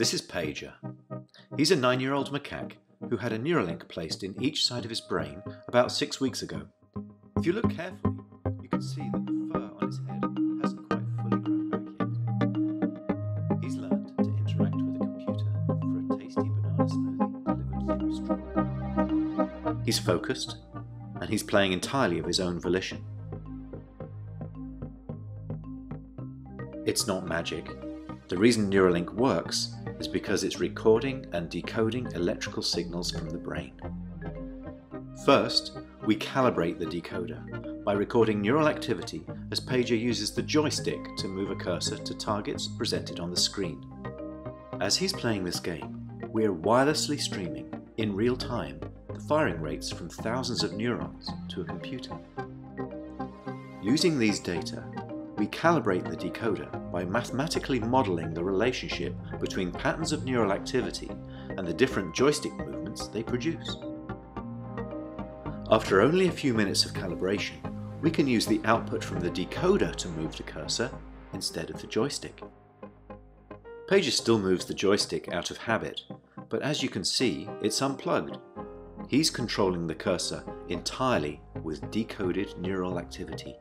This is Pager. He's a nine year old macaque who had a Neuralink placed in each side of his brain about six weeks ago. If you look carefully, you can see that the fur on his head hasn't quite fully grown back yet. He's learned to interact with a computer for a tasty banana smoothie delivered through a straw. He's focused, and he's playing entirely of his own volition. It's not magic. The reason Neuralink works is because it's recording and decoding electrical signals from the brain. First, we calibrate the decoder by recording neural activity as Pager uses the joystick to move a cursor to targets presented on the screen. As he's playing this game, we're wirelessly streaming, in real time, the firing rates from thousands of neurons to a computer. Using these data, we calibrate the decoder by mathematically modelling the relationship between patterns of neural activity and the different joystick movements they produce. After only a few minutes of calibration, we can use the output from the decoder to move the cursor instead of the joystick. Pager still moves the joystick out of habit, but as you can see, it's unplugged. He's controlling the cursor entirely with decoded neural activity.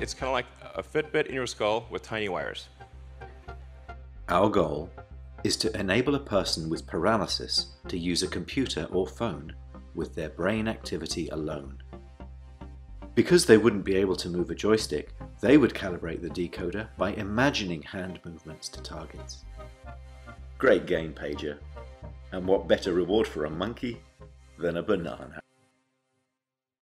It's kind of like a Fitbit in your skull with tiny wires. Our goal is to enable a person with paralysis to use a computer or phone with their brain activity alone. Because they wouldn't be able to move a joystick, they would calibrate the decoder by imagining hand movements to targets. Great game, Pager. And what better reward for a monkey than a banana?